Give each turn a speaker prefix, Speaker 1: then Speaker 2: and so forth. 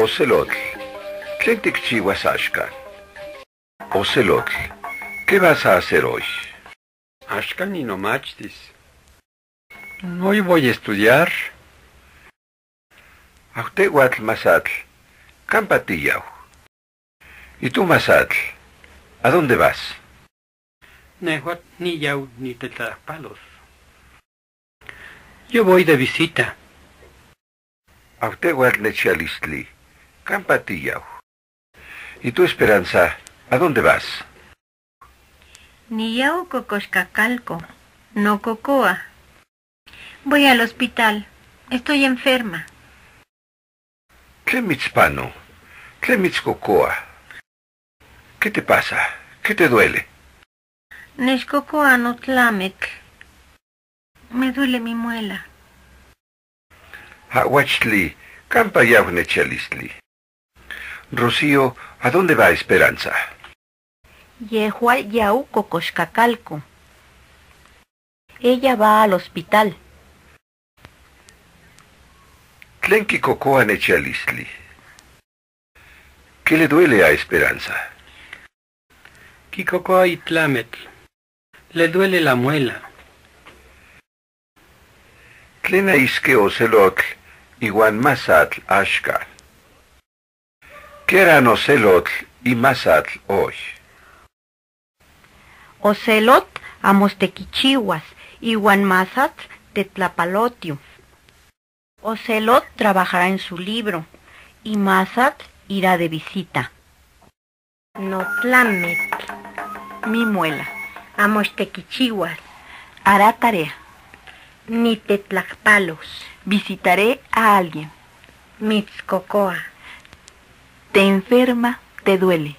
Speaker 1: Ocelotl, ¿tlen tikchiuas axkan? Ocelotl, ¿qué vas a hacer hoy?
Speaker 2: Axkan ninomachtis. Hoy voy a estudiar.
Speaker 1: Ahtehuatl masatl, campatillao. ¿Y tú, masatl? ¿A dónde vas?
Speaker 2: Nehuat ni yau ni palos. Yo voy de visita.
Speaker 1: Ahtehuatl nechialistli, campatillao. ¿Y tú, Esperanza? ¿A dónde vas?
Speaker 3: Ni yau cocoxcacalco, no cocoa. Voy al hospital. Estoy enferma.
Speaker 1: ¿Qué mitzpano? ¿Qué mitzcocoa? ¿Qué te pasa? ¿Qué te duele?
Speaker 3: Nexcocoa no tlamec. Me duele mi muela.
Speaker 1: Ahuachtli, campa. Rocío, ¿a dónde va Esperanza?
Speaker 4: Yehua yau cocoxcacalco. Ella va al hospital.
Speaker 1: Tlenki cocoa nechalistli. ¿Qué le duele a Esperanza?
Speaker 2: Kikokoa y tlametl. Le duele la muela.
Speaker 1: Tlena isque ocelotl, iguan masatl ashka. ¿Qué eran ocelotl y masatl hoy?
Speaker 4: Ocelot amostequichihuas, iwan masat tetlapalotio. Ocelot trabajará en su libro y Masat irá de visita.
Speaker 3: No tlamec.
Speaker 4: Mi muela
Speaker 3: Amostequichihuas.
Speaker 4: hará tarea.
Speaker 3: Ni tetlacpalos.
Speaker 4: Visitaré a alguien.
Speaker 3: Mitzcocoa.
Speaker 4: Te enferma, te duele.